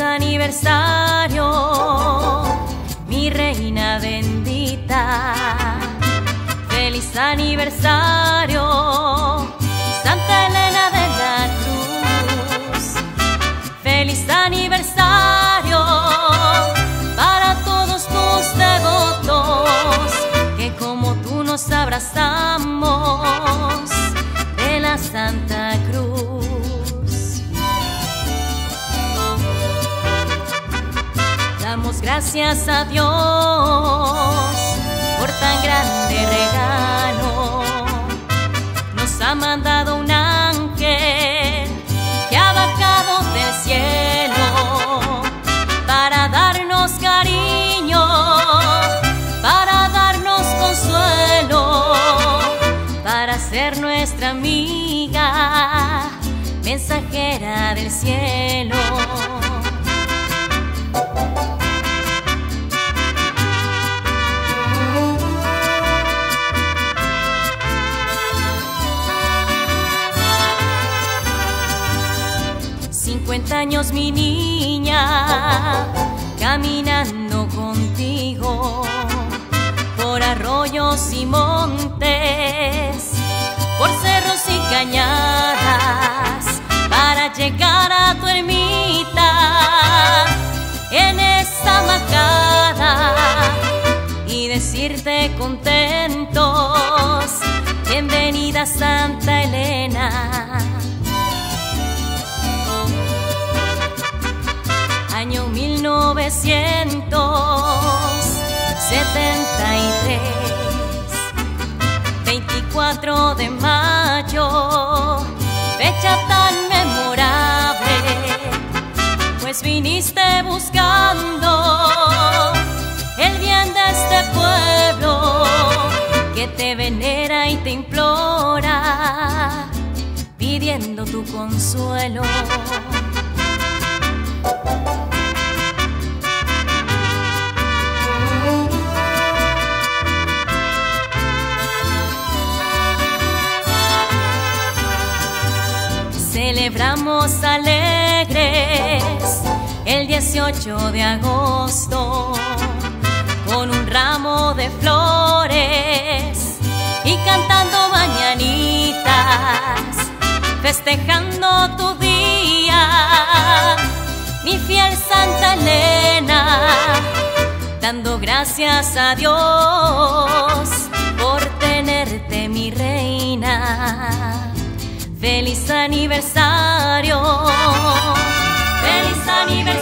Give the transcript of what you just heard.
Feliz aniversario, mi reina bendita. Feliz aniversario, Gracias a Dios por tan grande regalo. Nos ha mandado un ángel que ha bajado del cielo para darnos cariño, para darnos consuelo, para ser nuestra amiga, mensajera del cielo. Cincuenta años mi niña, caminando contigo por arroyos y montes, por cerros y cañadas, para llegar a tu ermita en esta macada y decirte contentos, bienvenida Santa Elena. 1973, 24 de mayo, fecha tan memorable, pues viniste buscando el bien de este pueblo que te venera y te implora, pidiendo tu consuelo. Celebramos alegres el 18 de agosto con un ramo de flores y cantando mañanitas, festejando tu día, mi fiel Santa Elena, dando gracias a Dios Feliz aniversario. Feliz aniversario.